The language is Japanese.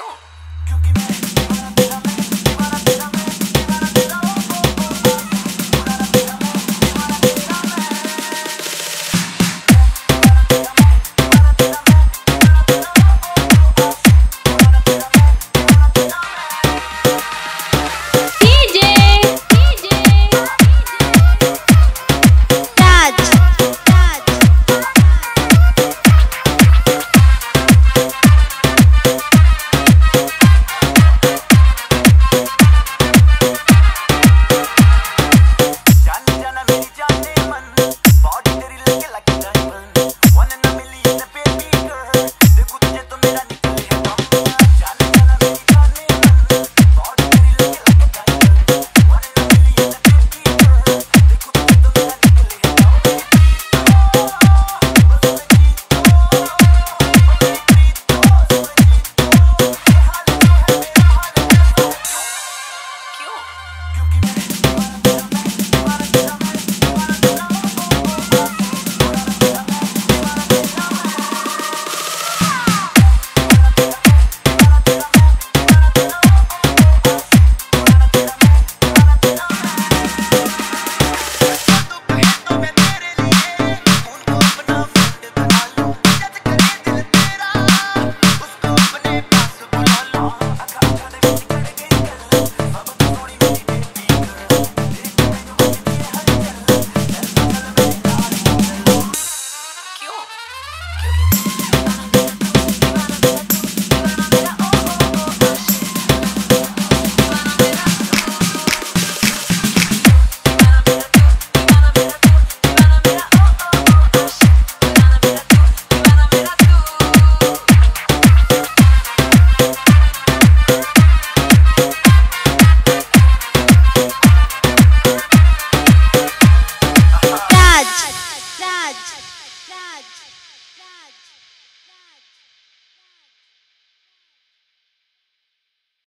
を